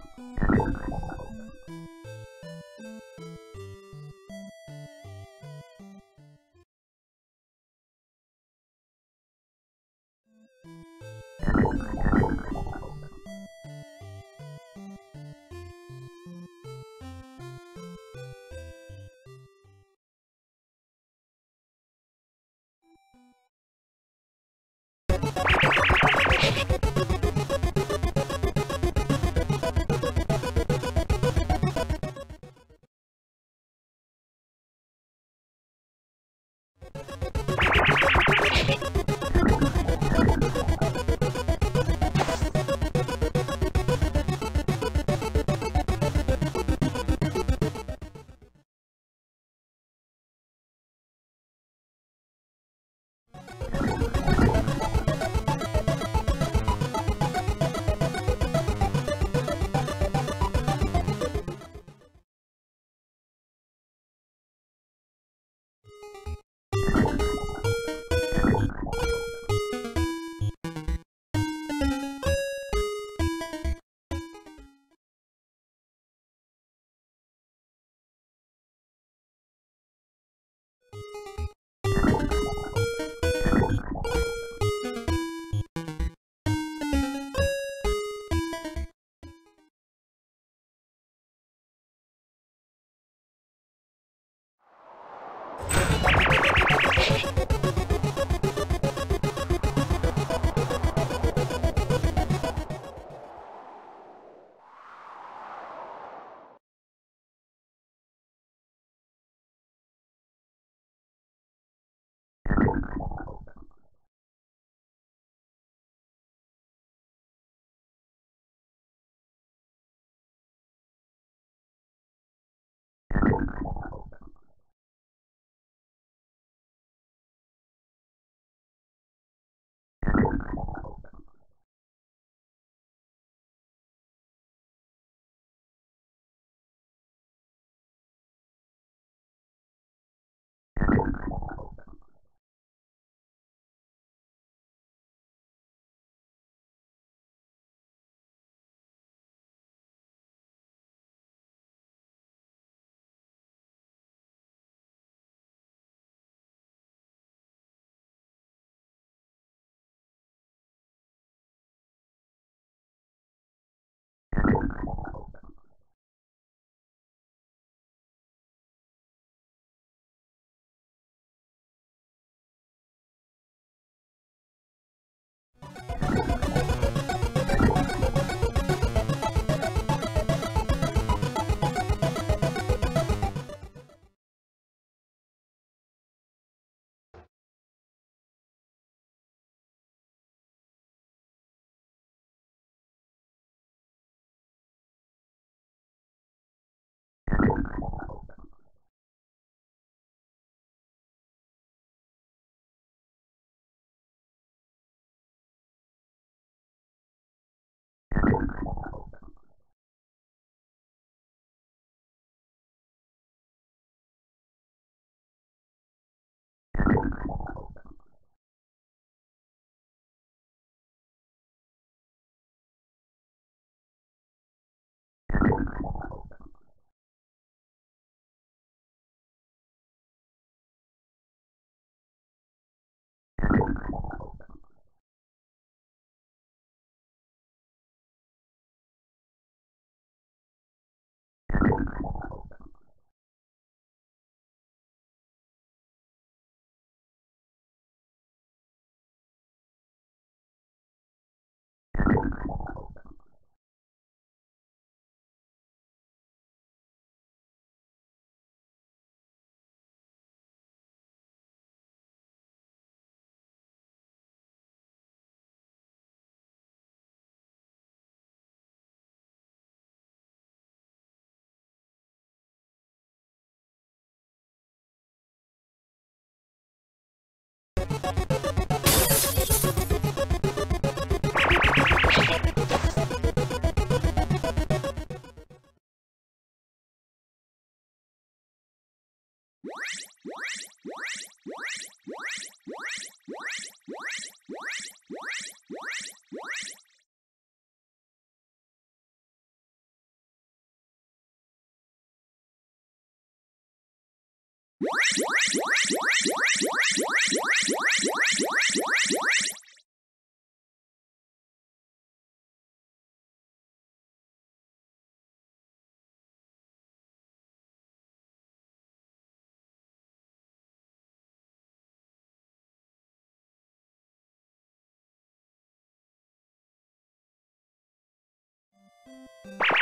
Thank you. you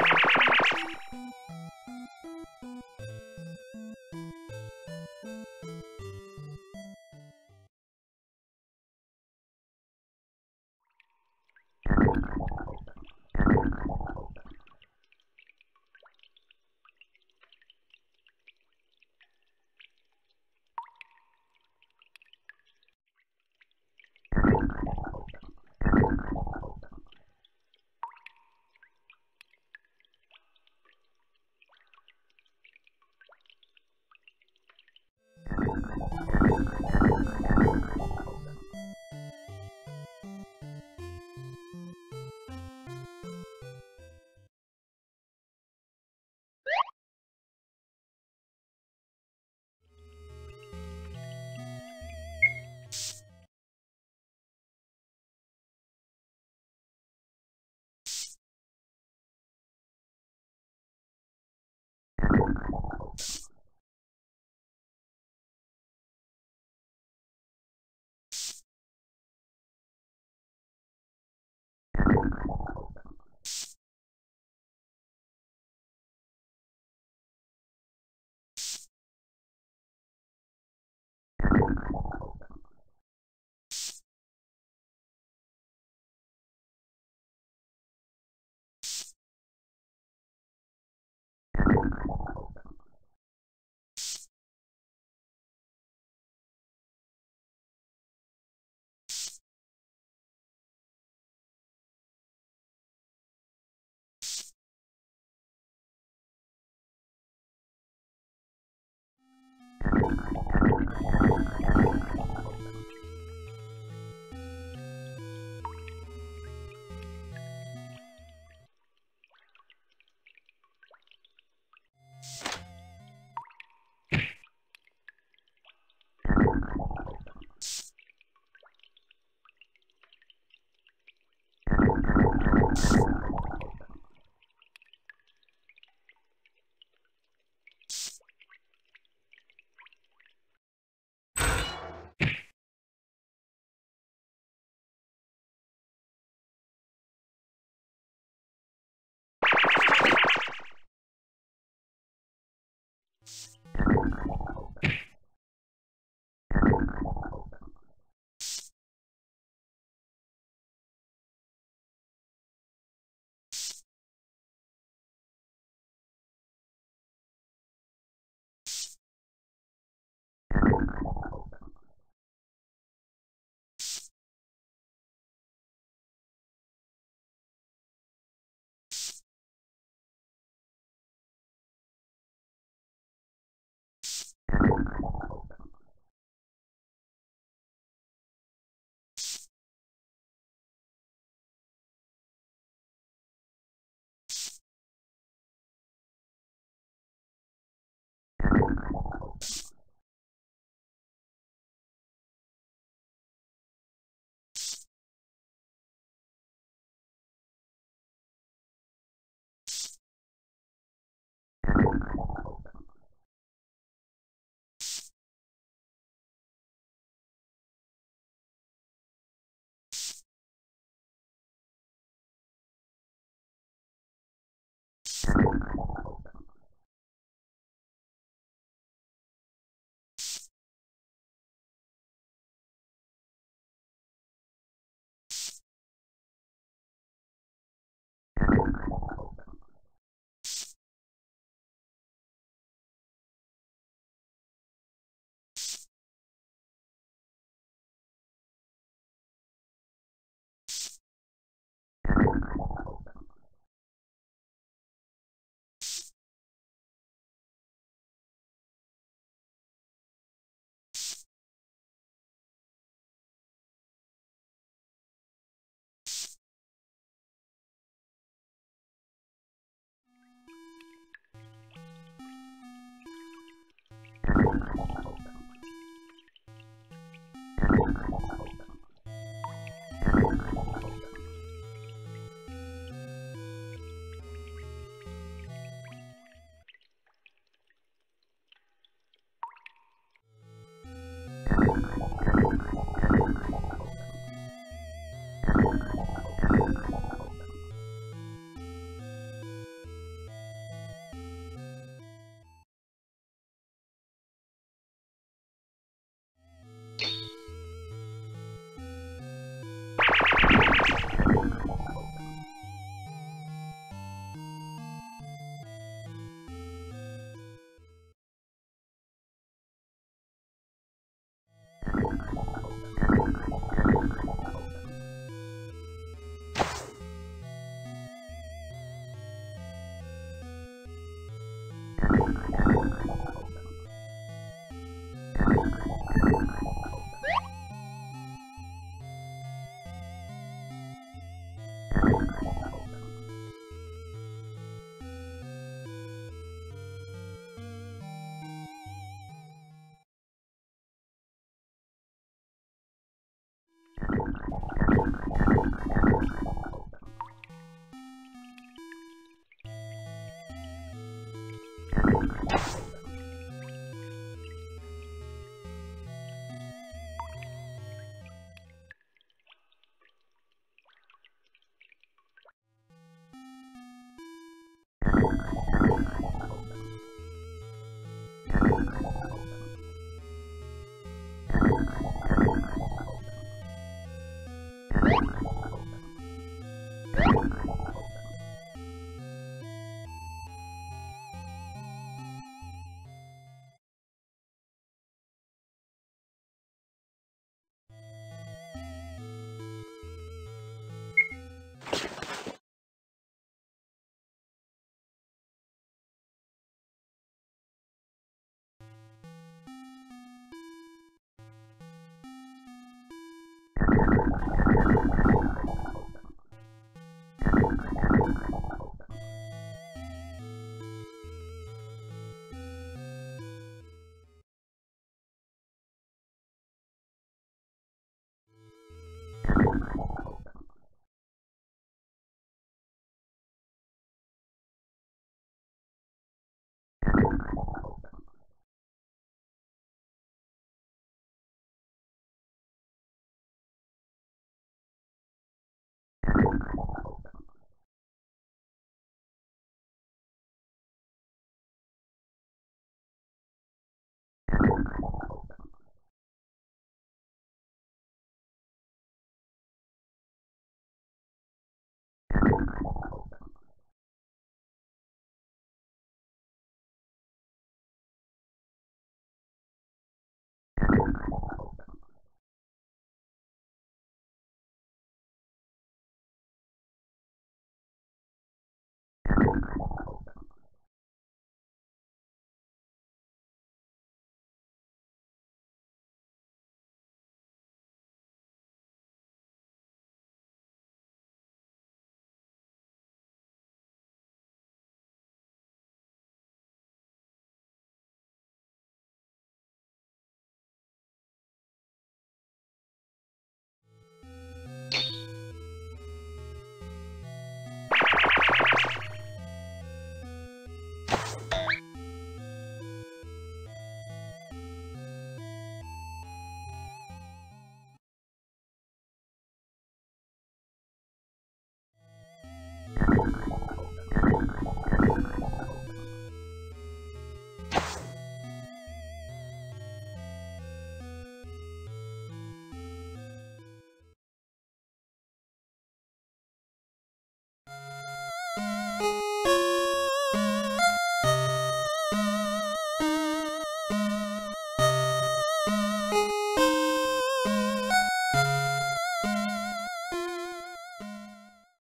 important.